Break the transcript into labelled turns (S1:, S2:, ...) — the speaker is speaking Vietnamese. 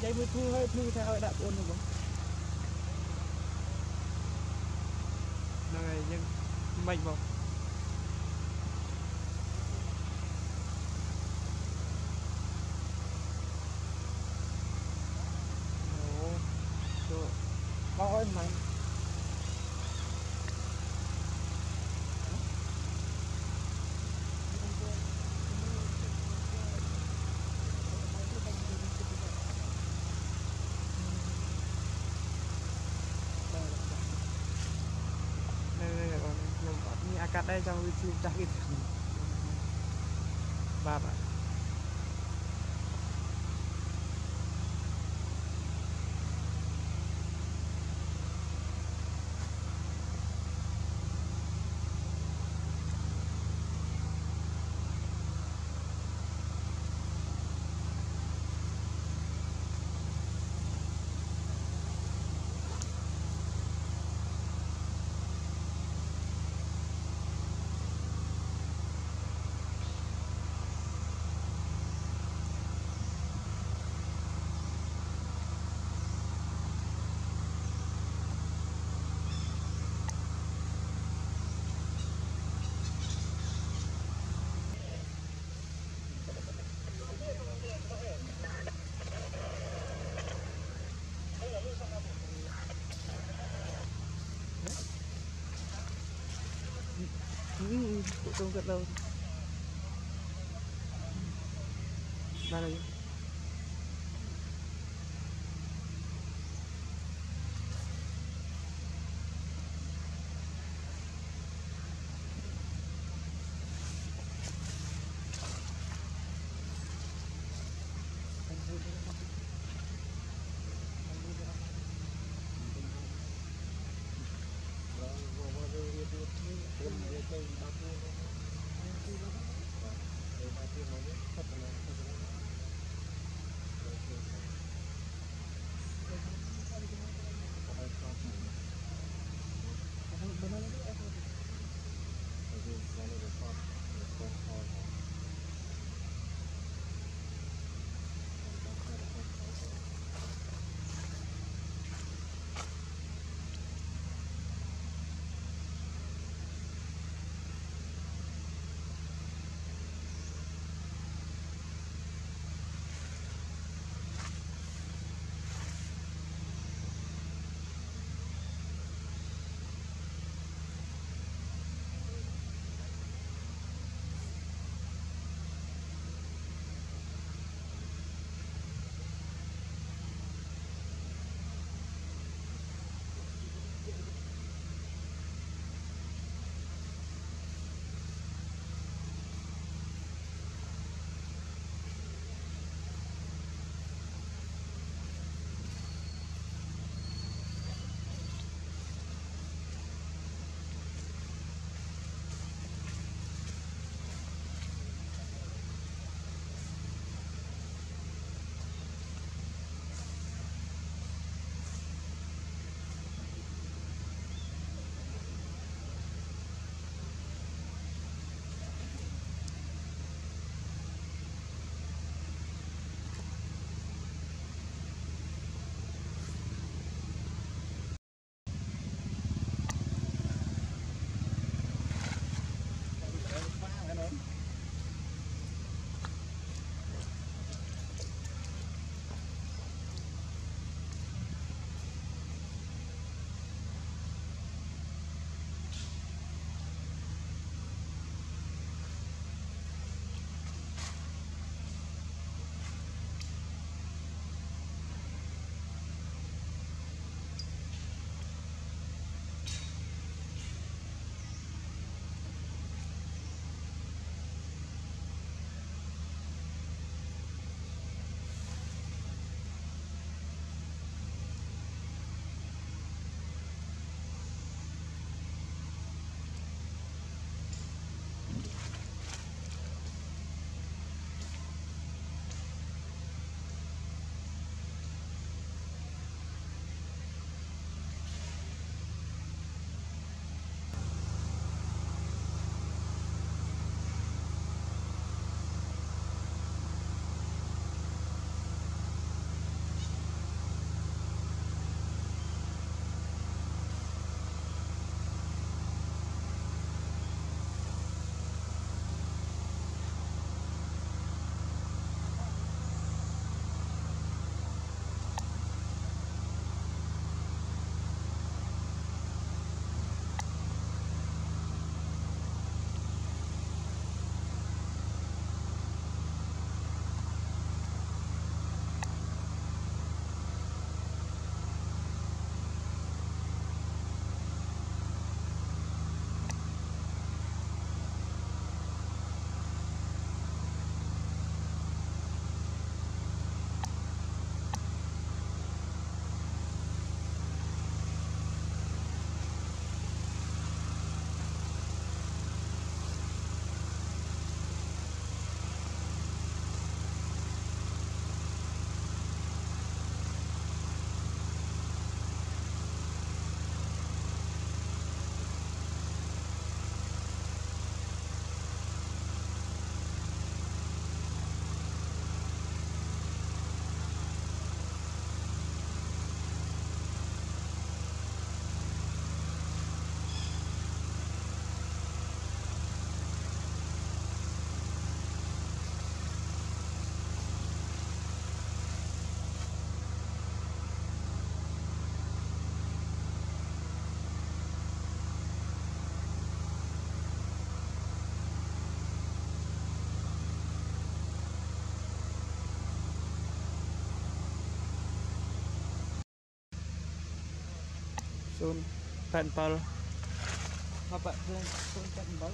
S1: មួយធ្វើឲ្យធ្វើថាឲ្យដាក់ប្អូននោះបង
S2: ហ្នឹងហើយយើងមិនបងអូចូល
S1: បោះឲ្យមិន
S2: នៅ টাকাটাই যা হয়েছিল তাকে বাবা। Ừ, ừ,
S1: ừ, tụi tôi gật đầu.
S2: Ba
S1: đây chôn phèn pal mà bạn chôn chôn chọn mới